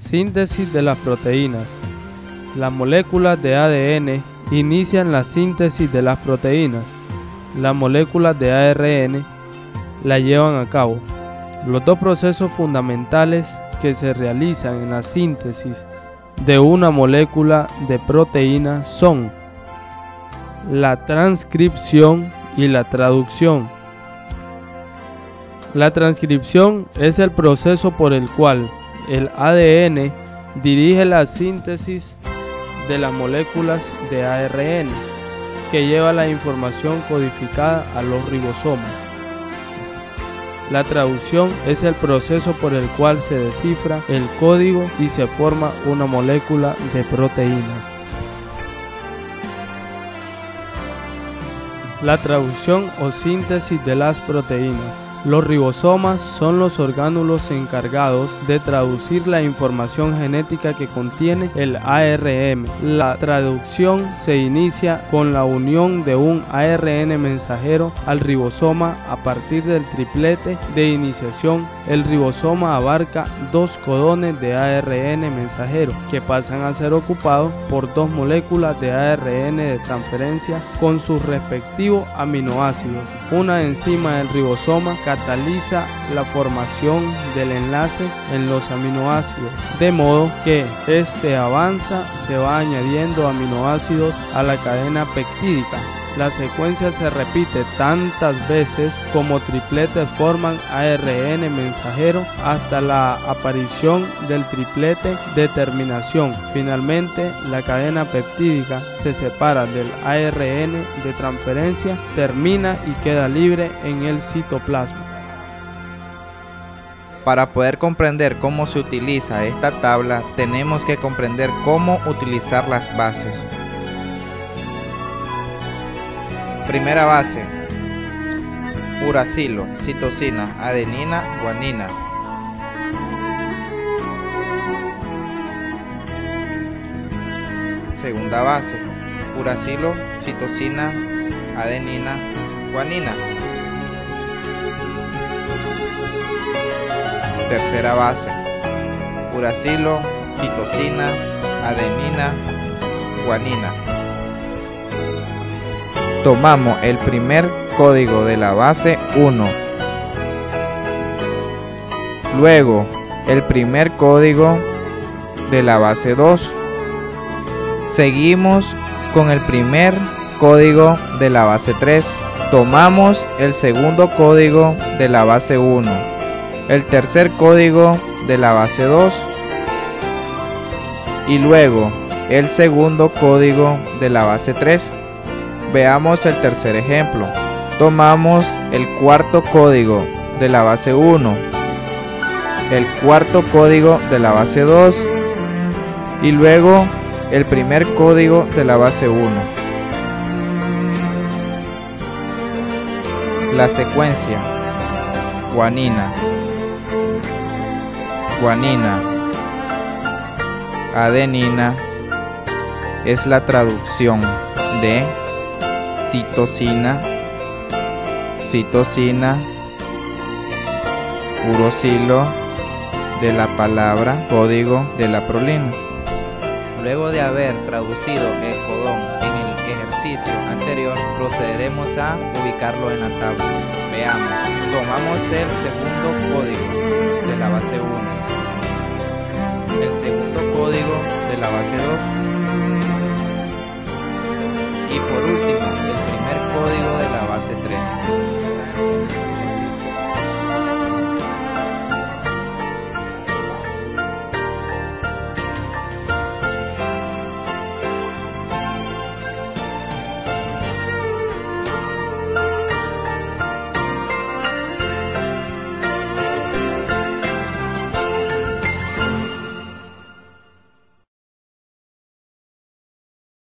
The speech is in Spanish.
Síntesis de las proteínas. Las moléculas de ADN inician la síntesis de las proteínas. Las moléculas de ARN la llevan a cabo. Los dos procesos fundamentales que se realizan en la síntesis de una molécula de proteína son la transcripción y la traducción. La transcripción es el proceso por el cual el ADN dirige la síntesis de las moléculas de ARN que lleva la información codificada a los ribosomas. La traducción es el proceso por el cual se descifra el código y se forma una molécula de proteína. La traducción o síntesis de las proteínas los ribosomas son los orgánulos encargados de traducir la información genética que contiene el ARN. La traducción se inicia con la unión de un ARN mensajero al ribosoma a partir del triplete de iniciación. El ribosoma abarca dos codones de ARN mensajero que pasan a ser ocupados por dos moléculas de ARN de transferencia con sus respectivos aminoácidos. Una enzima del ribosoma cataliza la formación del enlace en los aminoácidos, de modo que este avanza, se va añadiendo aminoácidos a la cadena peptídica la secuencia se repite tantas veces como tripletes forman ARN mensajero hasta la aparición del triplete de terminación. Finalmente, la cadena peptídica se separa del ARN de transferencia, termina y queda libre en el citoplasma. Para poder comprender cómo se utiliza esta tabla, tenemos que comprender cómo utilizar las bases. Primera base. Uracilo, citosina, adenina, guanina. Segunda base. Uracilo, citosina, adenina, guanina. Tercera base. Uracilo, citosina, adenina, guanina tomamos el primer código de la base 1. Luego el primer código de la base 2. Seguimos con el primer código de la base 3. Tomamos el segundo código de la base 1. El tercer código de la base 2. Y luego el segundo código de la base 3. Veamos el tercer ejemplo. Tomamos el cuarto código de la base 1, el cuarto código de la base 2 y luego el primer código de la base 1. La secuencia guanina, guanina, adenina es la traducción de citosina, citosina, urocilo de la palabra código de la prolina. Luego de haber traducido el codón en el ejercicio anterior, procederemos a ubicarlo en la tabla. Veamos, tomamos el segundo código de la base 1, el segundo código de la base 2 y por último código de la base 3.